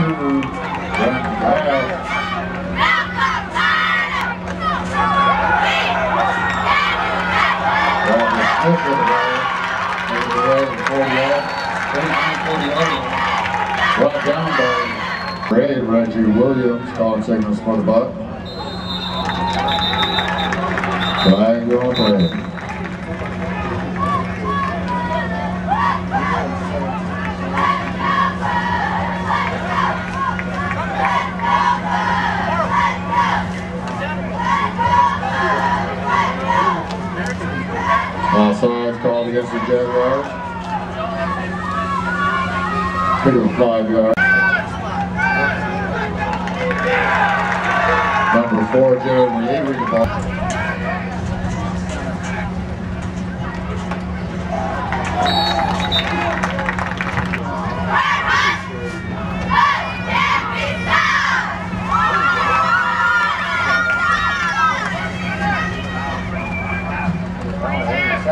two, back. Roger Smith the the way to the 40 yard, 42, 40. Brought down Reggie Williams, calling signals for the buck. Offsides called against the Jaguars. Pick up five yard. Number four, Jeremy Avery, the ball.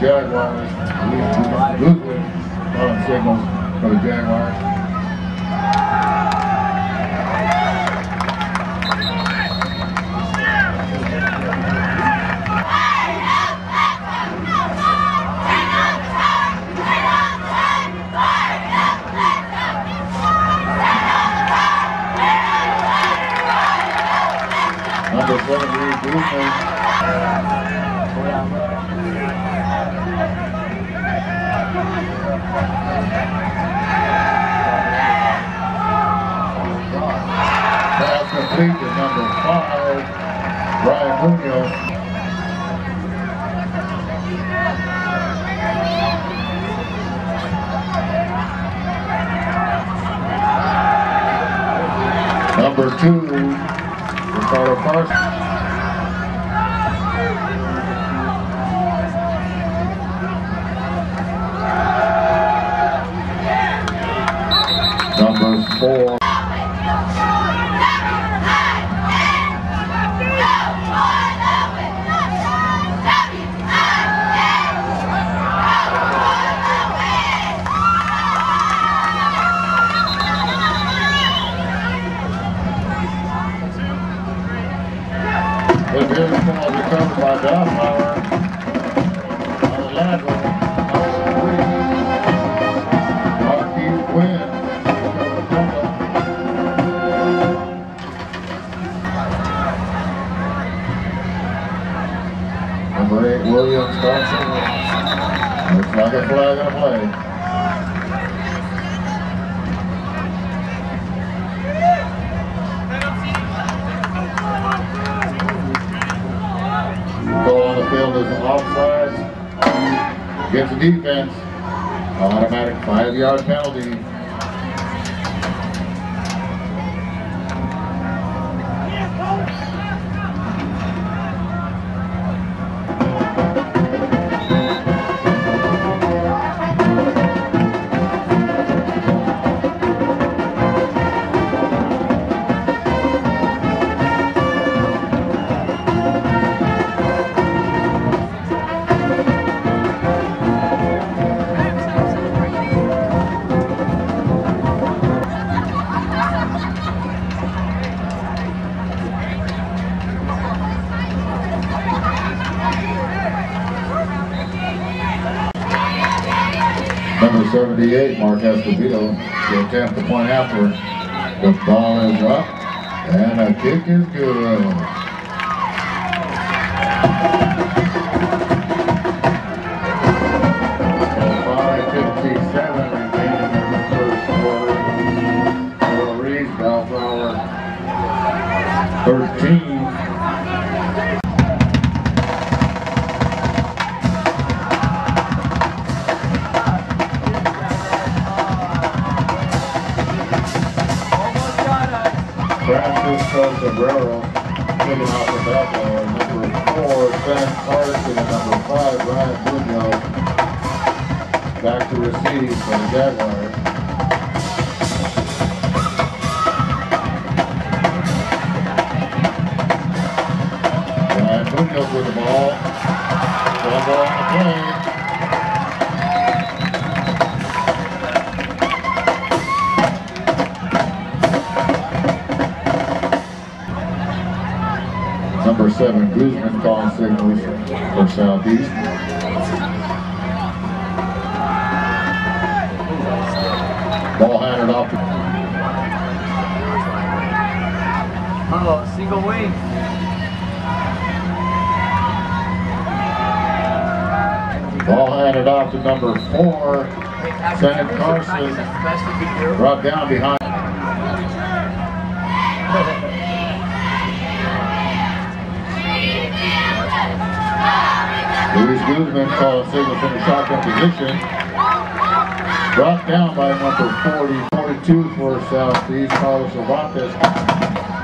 Jaguars. Ludwig on signals for the Jaguars. Two, Ricardo Parsons. Ball recovered by Downpower. On 78, Mark Escobedo, to attempt the point after. The ball is up, and a kick is good. Francisco Wing. Ball handed off to number four, Shannon Carson, brought down behind. Luis Guzman calling signal from the shotgun position. Brought down by number 40, 42 for Southeast, Carlos Cervantes.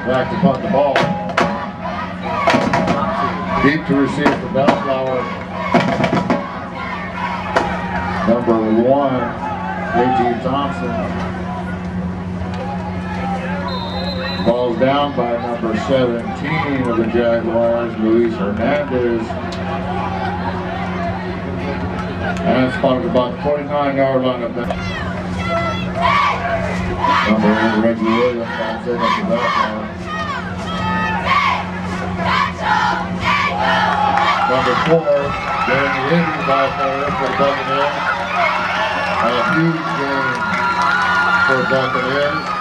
Back to punt the ball. Deep to receive for Bellflower. Number one, A.G. Thompson. Ball's down by number 17 of the Jaguars, Luis Hernandez. And it's spotted about 49 yard line of that. Number eight, Reggie Williams, on set up the back Number four, Jeremy Higgins out there for the Buccaneers. A huge game for the Buccaneers.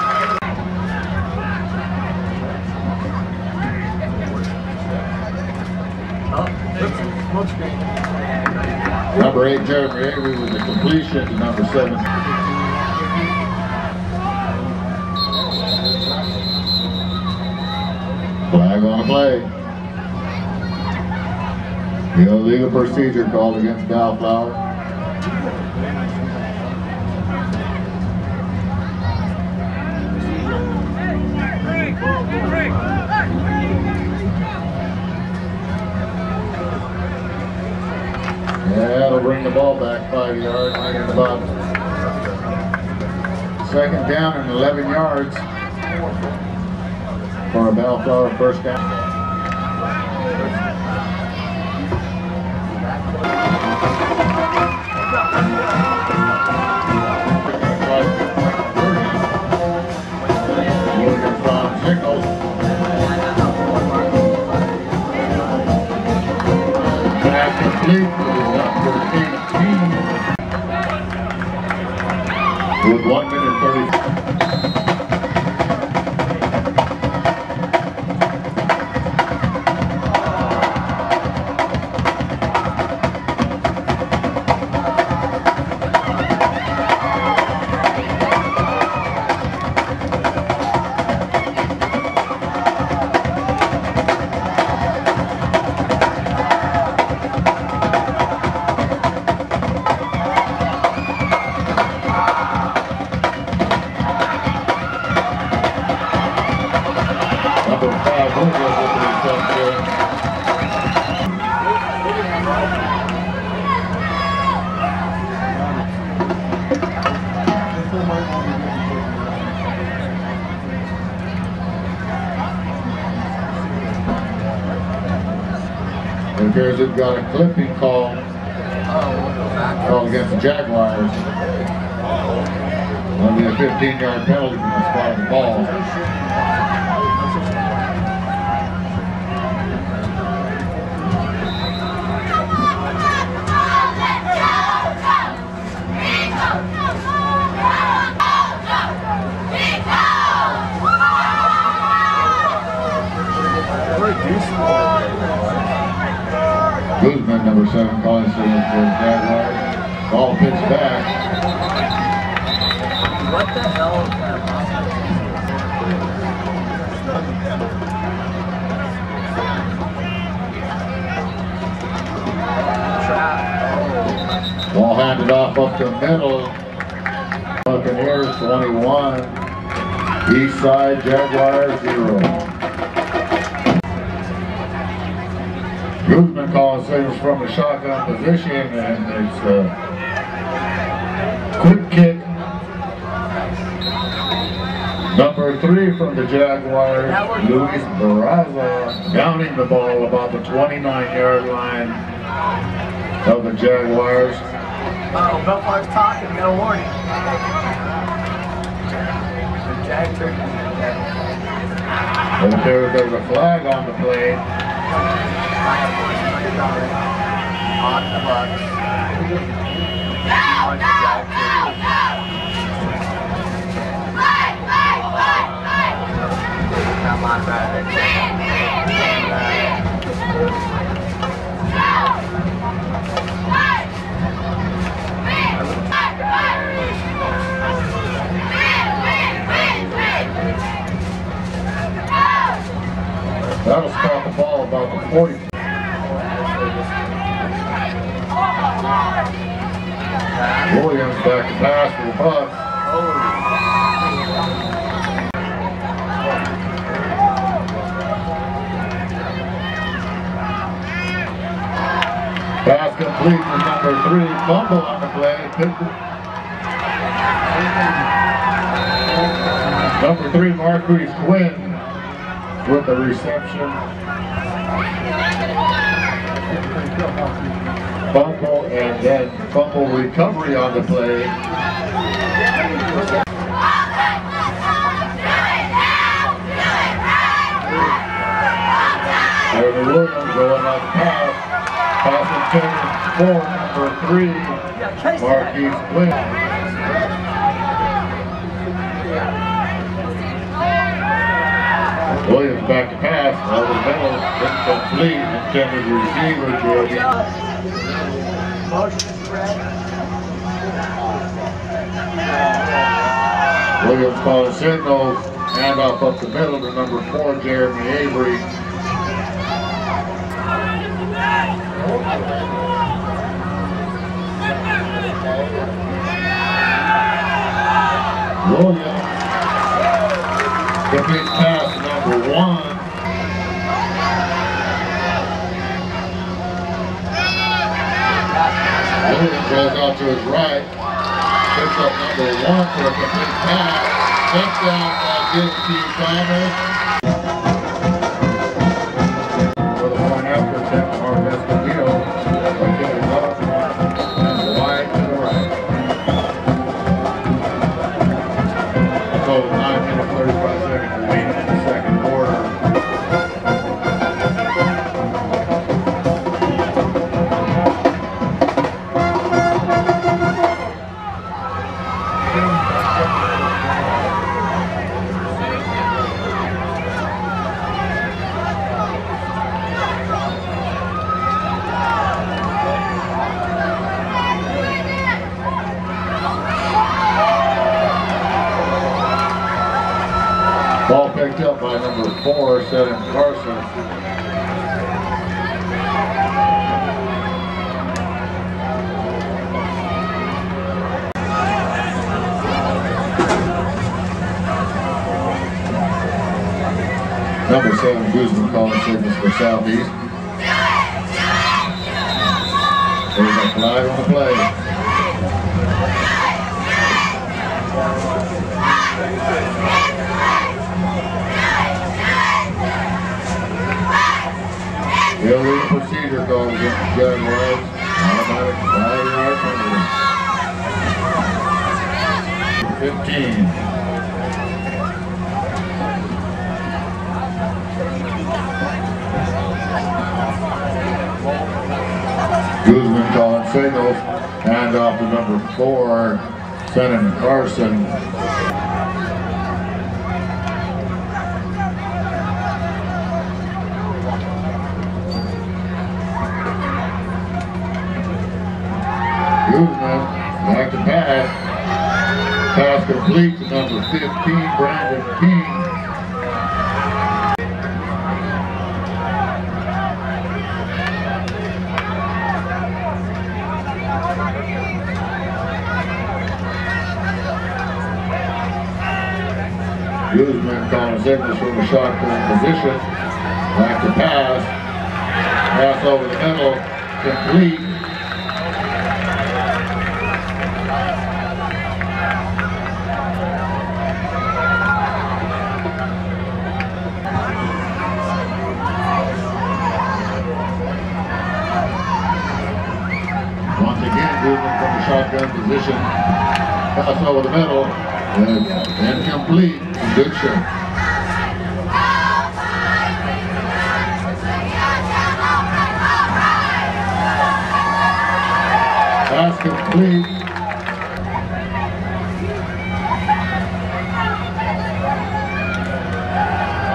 Number eight, Jeremy Avery with the completion to number seven. Flag on the play. The illegal procedure called against Bellflower. That'll bring the ball back five yards, making it about second down and 11 yards for a Bellflower first down. Williams from Nichols. Pass complete to number 18. With one minute We've got a clipping call, called against the Jaguars. That'll be a 15-yard penalty from the spot of the ball. Guzman, number seven, calling signals for the Jaguars. Ball pitched back. What the hell is that? Ball handed off up the middle. Buccaneers 21. East side Jaguars 0. Guzman calling signals from the shotgun position and it's a quick kick. Number three from the Jaguars, Luis Barraza, downing the ball about the 29 yard line of the Jaguars. Oh, Belfart's talking, no warning. The Jag turkey. There's a flag on the play. Jag turkey. Come on. That'll stop the ball about the 40. Williams back to pass for the Bucks. Pass complete to number three. Fumble on the play. Number three, Marquise Quinn with the reception. Fumble and then fumble recovery on the play. Jeremy Williams going on the intended for number three. Marquise Quinn. Williams back to pass, over the middle, incomplete, intended receiver, Jordan. Motion spread. Williams calling signals, handoff up the middle to number four, Jeremy Avery. Williams. Complete pass number one. Williams goes out to his right. Picks up number one for a complete pass. Touchdown by J.T. Thomas. Number seven, Guzman calling signals for Southeast. There's a flag on the play. Illegal procedure called against Jared Automatic penalty. 15. singles. And off to number four, Shannon Carson. Guzman, back to pass. Pass complete to number 15, Brandon King. Guzman calling signals from the shotgun position. Back to pass. Pass over the middle. Complete. Once again, Guzman from the shotgun position. Pass over the middle. It's incomplete. Good shot. Pass complete.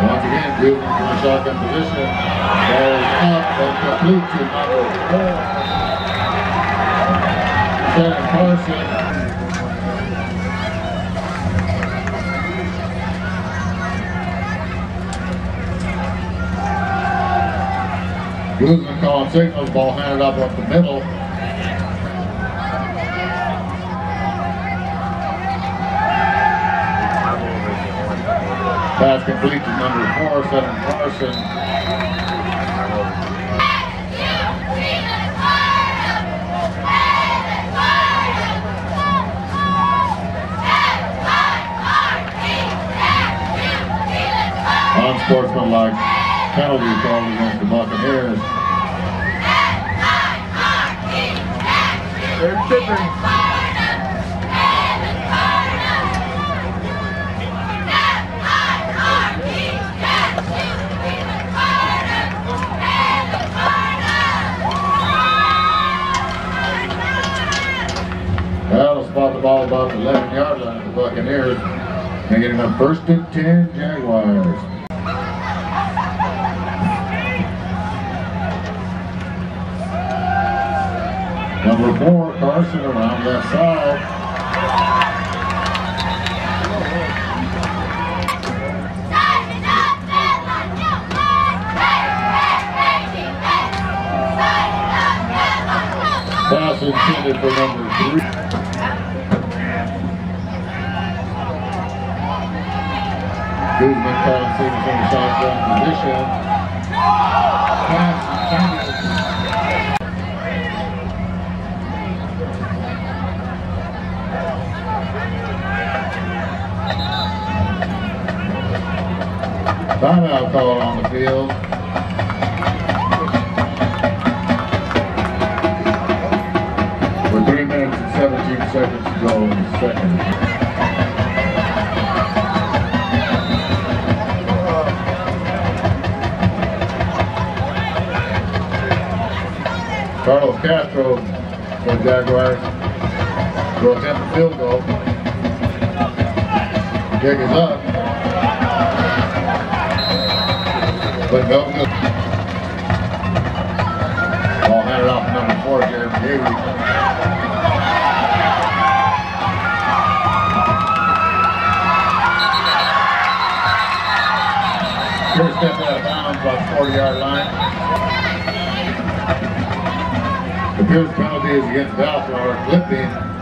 Once again, Guzman from the shotgun position. Ball is up and complete to number four. Shannon Carson. Guzman calling signals, ball handed up up the middle. Pass complete to number four, Shannon Carson. Unsportsmanlike penalty called against the Buccaneers. They're spot the ball about the 11 yard line of the Buccaneers. Making it a first and 10 Jaguars. Number four, Carson around left side. Pass intended for number three. Guzman signals on the shotgun position. Timeout call on the field. With three minutes and 17 seconds to go in the second. Carlos Castro for the Jaguars will attempt the field goal. Kick is up. But good. Ball handed off to number four, Jeremy Avery. Here stepped out of bounds about 40 yard line. The Pierce penalty is against Bellflower, flipping.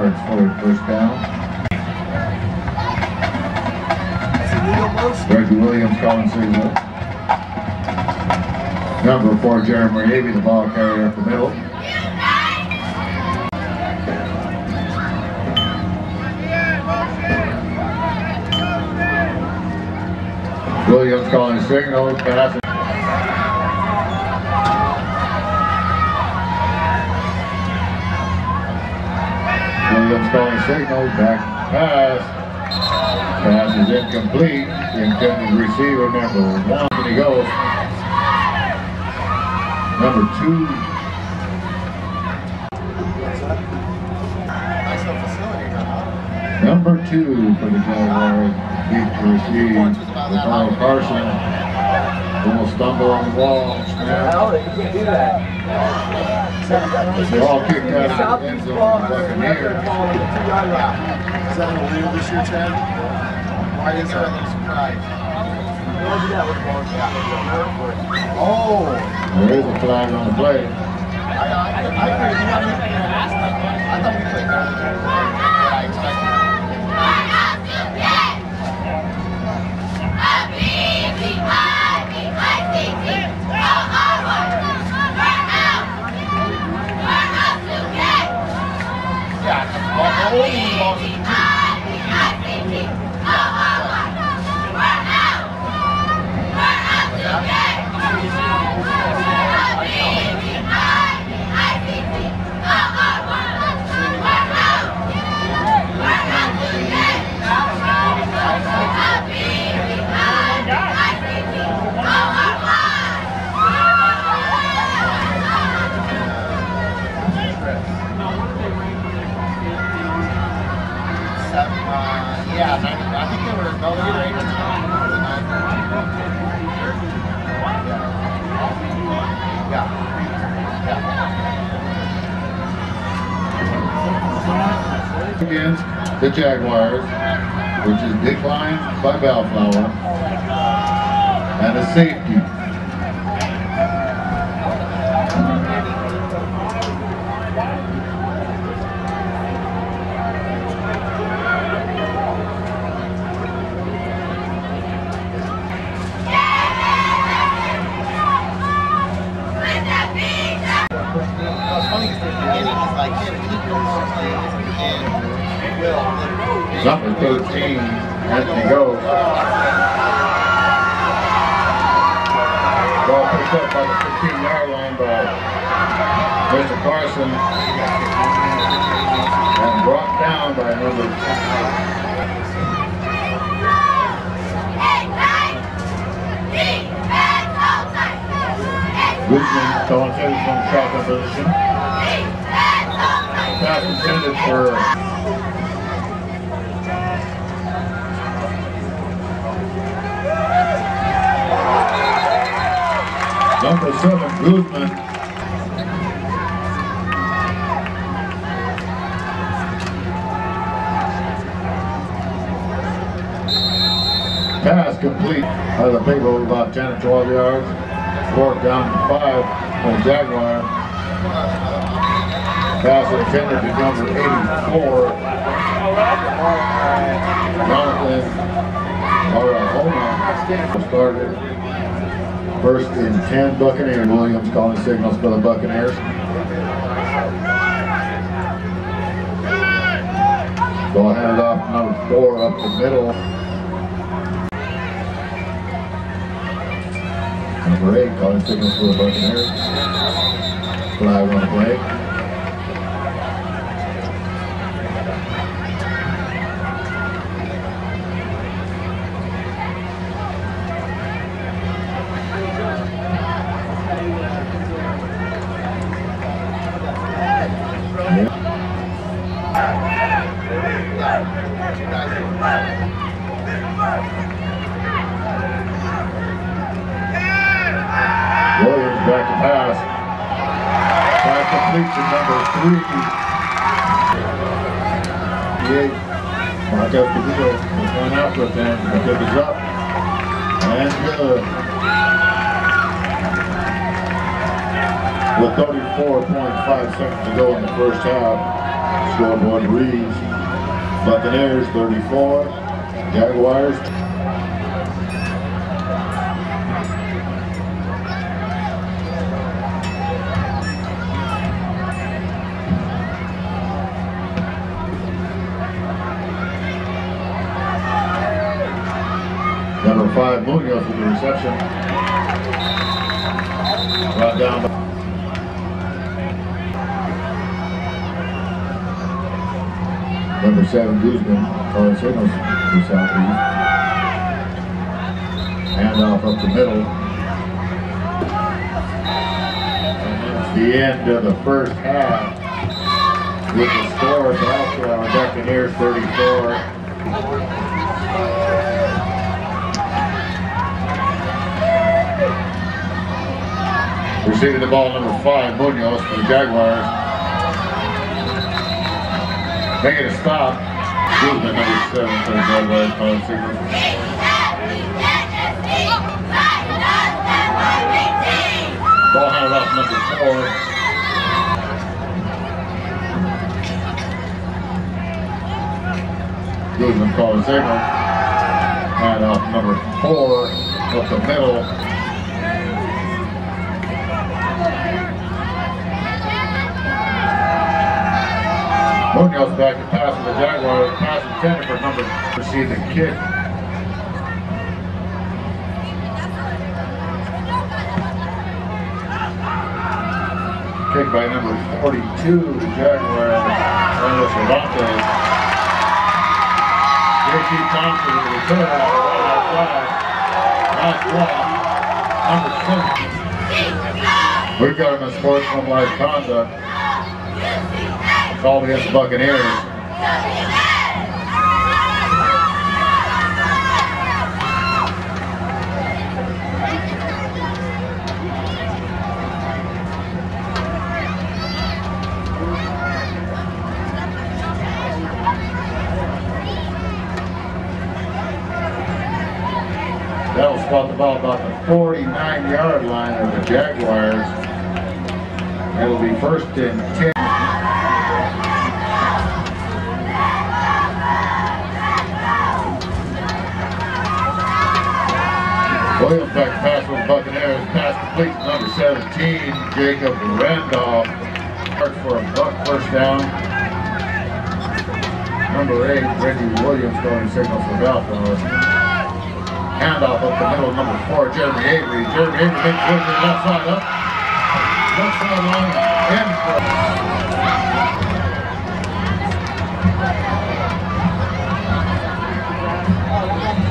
yards forward, first down. Greg Williams calling signal. Number four, Jeremy Avery, the ball carrier up the middle. Williams calling signal, pass signal, back pass. Pass is incomplete. The intended receiver, number one, and he goes. Number two, number two for the Jaguars, beat the receive. Carl Carson, almost stumble on the ball. snap. No, you can't do that. Ball kicked out of the end zone, Buccaneers. Is that a leader this year, Chad? Why is there a little surprise? Oh, There is a flag on the play. I, I, I agree with you. I, I thought we played better than what I expected. Yeah, Against the Jaguars, which is declined by Bellflower. And a safety. What's funny is the beginning is like him, keep your plays, and Will. Number 13, Anthony Goes. Ball picked up by the 15 yard line by Mr. Carson. And brought down by number Guzman, calling seconds from shotgun position. Pass intended for seven, Guzman. Pass complete by the Paygo about 10 or 12 yards. Fourth down to five the Jaguar. Pass intended to number 84. Jonathan Arahona started first and 10 Buccaneers. Williams calling signals for the Buccaneers. Ball handed off to number four up the middle. Number eight calling signals for the Buccaneers. Flag on the play. Williams back to pass. Pass complete to number three. Eight. Mark up the deal. There's one them. The kick. And good. With 34.5 seconds to go in the first half, scoreboard reads Buccaneers 34, Jaguars With the reception. Brought down by Number seven, Guzman, calling signals to southeast. Handoff up the middle. And that's the end of the first half. With the score, Bellflower Buccaneers 34. Receiving the ball number five, Munoz for the Jaguars. Making a stop. Guzman, number seven for the Jaguars, calling signals. Ball handed off number four. Guzman calling signal. Hand off number four up the middle. Munoz back to pass to the Jaguars. Pass intended for number receive the kick. Kick by number 42, the Jaguars. Orlando Cervantes. JT Thompson with the return off the right half. Last block. Number six. We've got an unsportsmanlike conduct. Called against the Buccaneers. Will spot the ball about the 49 yard line of the Jaguars. It'll be first and 10. Jacob Randolph. For a buck first down. Number 8, Reggie Williams going signal for Bellflower. Handoff up the middle, number 4, Jeremy Avery. Jeremy Avery makes good to the left side up. Left side line, in for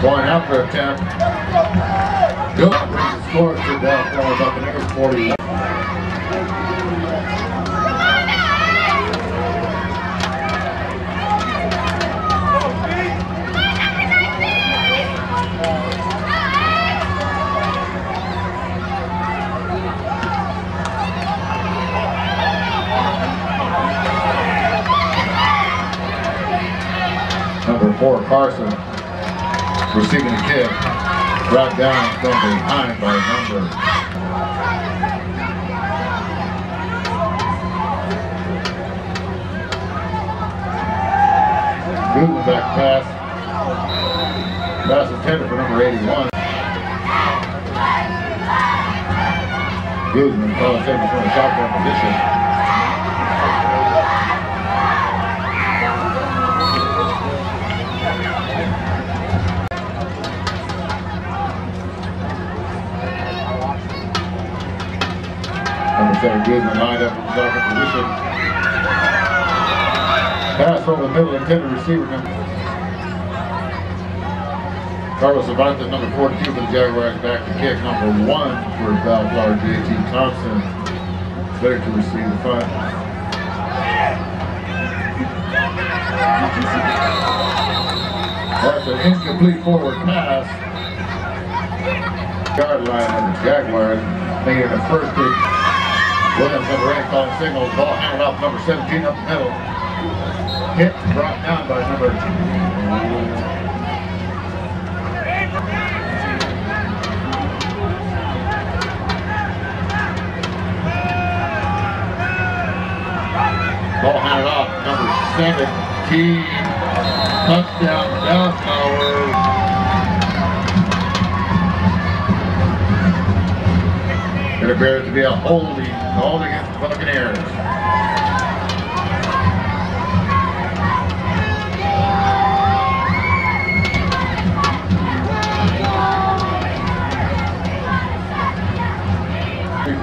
Going after attempt. The score to Bellflower Buccaneers 41. Four, Carson, receiving a kick. Brought down from behind by number. Guzman back pass. Pass intended for number 81. Guzman calling signals from the shotgun position. Seven, Guzman lined up in shotgun position. Pass over the middle, intended receiver number. Carlos Cervantes, number 42 for the Jaguars, back to kick. Number one for Bellflower, J.T. Thompson. Better to receive the punt. That's an incomplete forward pass. Yard line of the Jaguars, it a first and Williams, number eight, calling signals. Ball handed off number 17 up the middle. Hit, brought down by number Ball handed off, number 17. Touchdown, Bellflower. It appears to be a holding, holding against the Buccaneers.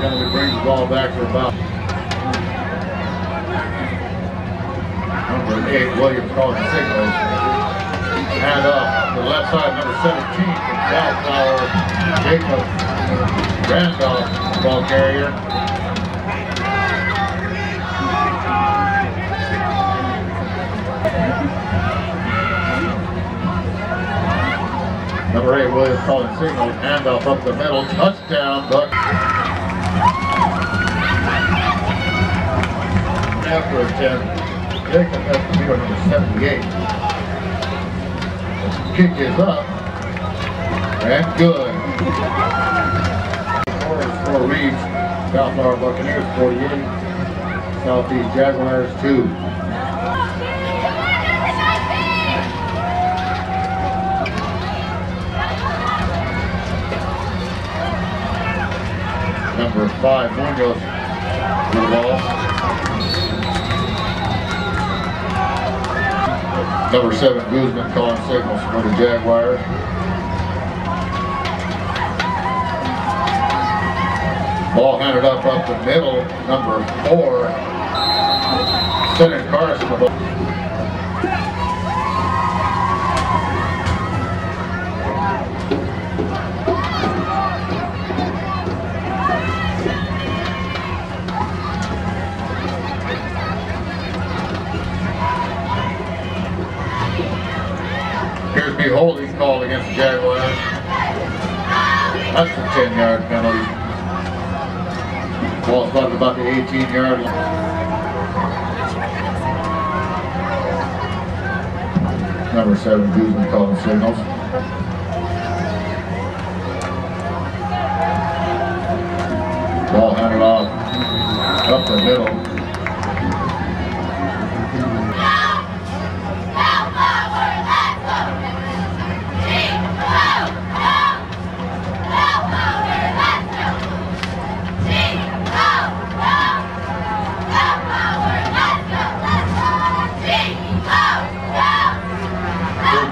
Penalty brings the ball back for about number eight, Williams, William Carlton signals. And up to the left side, number 17 from South Tower, Jacob Randolph ball carrier. Number eight, Williams calling signals, handoff up the middle, touchdown, Buck. After attempt, Jacob has to be on number 78. Kick is up, and good. Score score reads, Bellflower Buccaneers 48, Southeast Jaguars 2. Number five, to the ball. Number seven, Guzman calling signals for the Jaguars. Ball handed up up the middle, number four, Shannon Carson. Appears be holding called against the Jaguars. That's a 10 yard penalty. Ball's about about the 18 yard line. Number seven, Guzman calling signals. Ball handed off up the middle.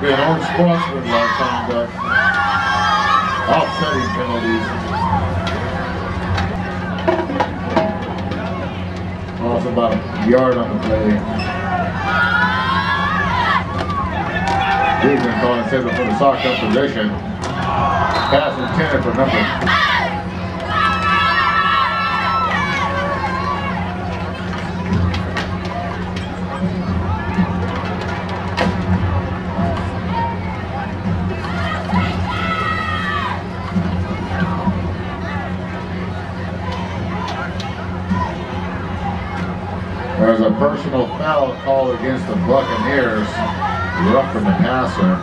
Been unsportsmanlike conduct, offsetting penalties. Also about a yard on the play. Guzman calling signal for the sock position. Pass intended for number personal foul called against the Buccaneers, roughing the passer.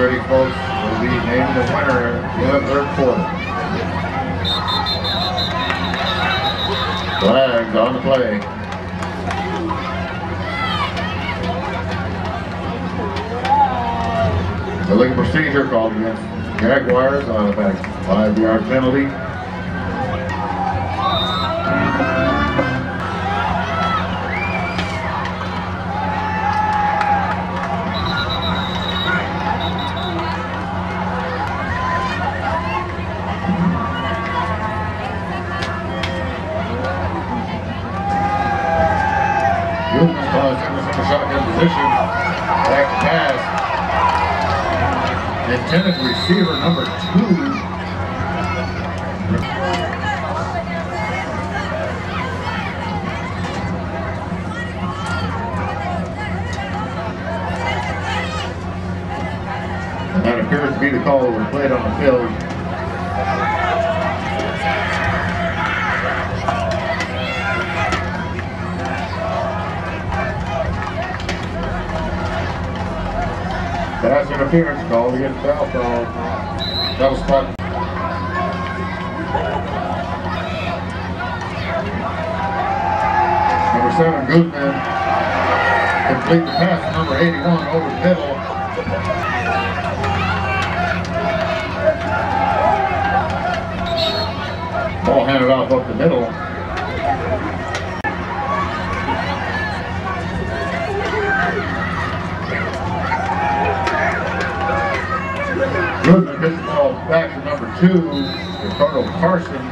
Ready, folks? We'll be naming the winner in the third quarter. Flags on the play. The legal procedure called against Jaguars on a five yard penalty. Played on the field. Pass interference called against Bellflower. That was spot. Number seven, Guzman. Complete the pass number 81 over the middle. up up the middle. Rudman gets the ball back to number two, Ricardo Carson.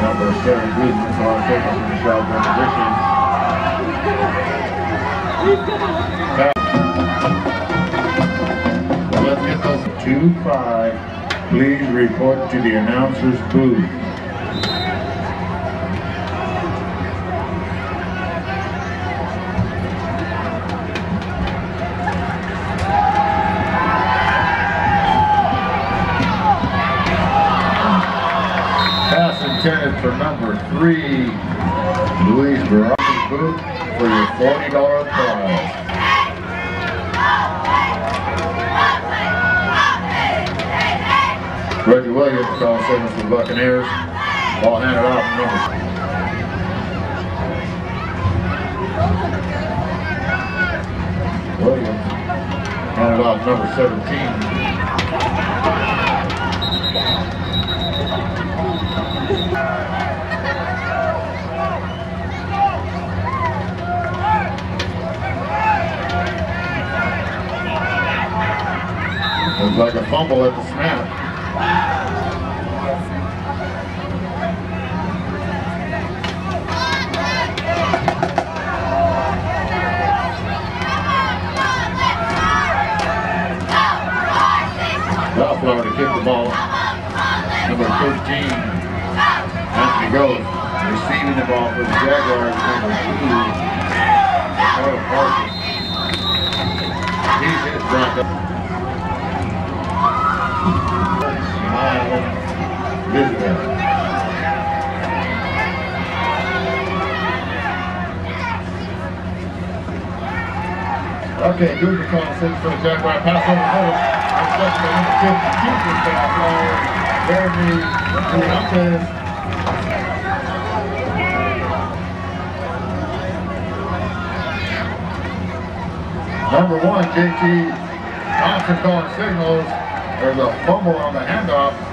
Number seven, Guzman, on taking from the shotgun position two five. Please report to the announcer's booth. Pass intended for number three, Luis Baraki Booth for your $40 prize. Reggie Williams calling signals for the Buccaneers. Ball handed off number. Williams handed off number 17. Looks like a fumble at the snap. Bellflower to kick the ball. Number 13. Anthony Goes. Receiving the ball for the Jaguars. Number two. Carl Parker. He's hit Bronco. Smile. Visitor. Okay, good to call six for the Jaguar. Pass over the middle. Reception number 50, Cooper Bellflower. Jeremy Hernandez. Number one, JT Thompson calling signals. There's a fumble on the handoff.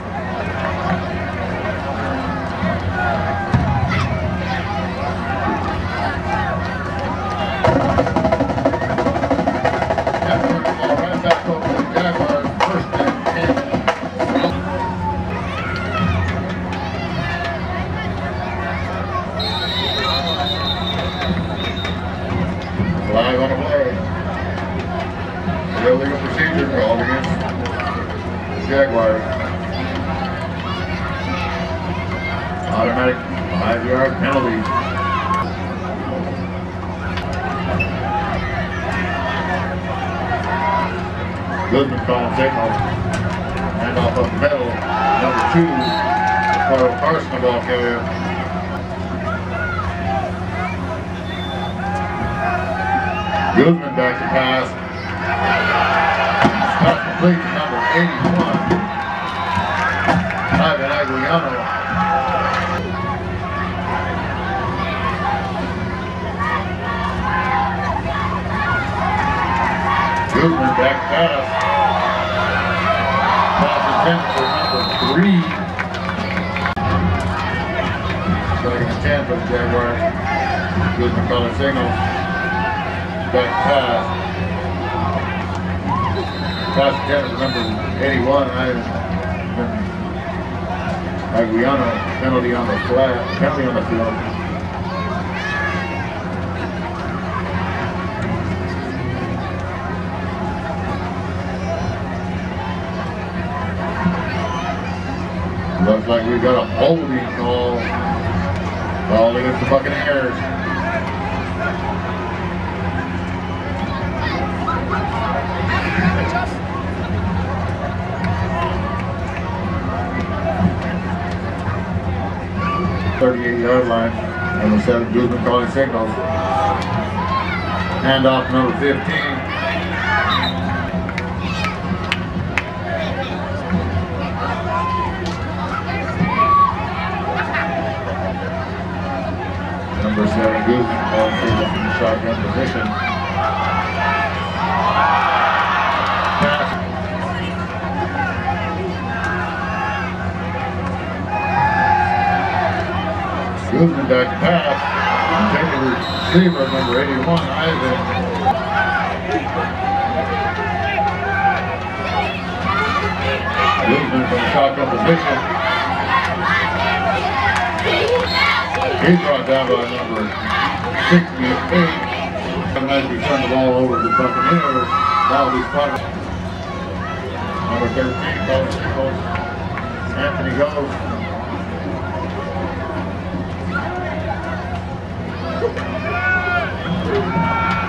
Goodman signal. Off up the middle. Number two, Carl Carson, ball carrier. Guzman back to pass. Pass complete to number 81. Ivan Aguiano. Guzman back pass. Pass attempt for number three. Second and uh, 10 for the Jaguars. Guzman calling signals back pass. Pass attempt number 81, Ivan Aguiano, penalty on the flag, penalty on the field. Looks like we got a holding call. Called against the Buccaneers. Thirty-eight yard line. Number seven, Guzman calling signals. Handoff number fifteen. Signals from the shotgun position. Pass back pass. The receiver, number 81, Ivan. Movement from shotgun position. He's brought down by number 68. And as we turn the ball over to the Buccaneers, is punted. Number 13, Coach Nichols. Anthony goes.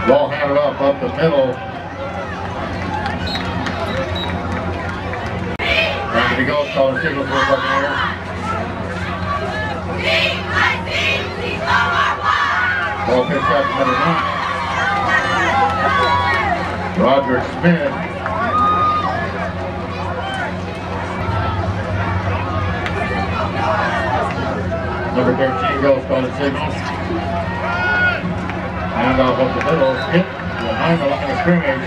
Ball handed off up the middle. Anthony goes, calling signal for the Buccaneers. Ball pitched out to number nine. Roger Smith. Number 13 goes, calling signal. Hand off up the middle, hit behind the line of scrimmage.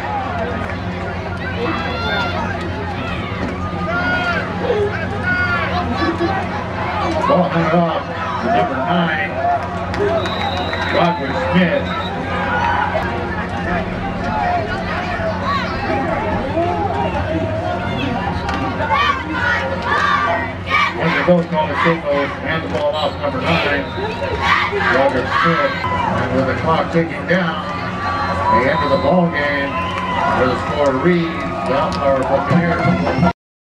Ball handed off to number nine, Roger Smith. The coach called the signal, hand the ball off number nine, Roger Smith. And with the clock ticking down, they enter the ball game where the score reads, Bellflower Buccaneers